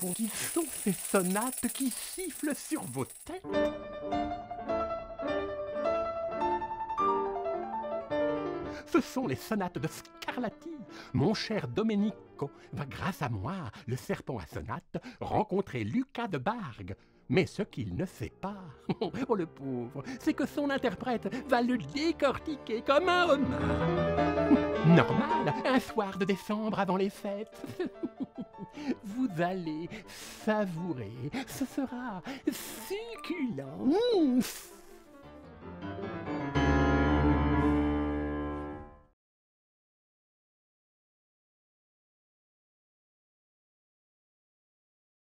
sont ces sonates qui sifflent sur vos têtes Ce sont les sonates de Scarlatti. Mon cher Domenico va, grâce à moi, le serpent à sonate, rencontrer Lucas de Bargue. Mais ce qu'il ne sait pas, oh le pauvre, c'est que son interprète va le décortiquer comme un renard. Normal, un soir de décembre avant les fêtes. Vous allez savourer, ce sera succulent, mmh,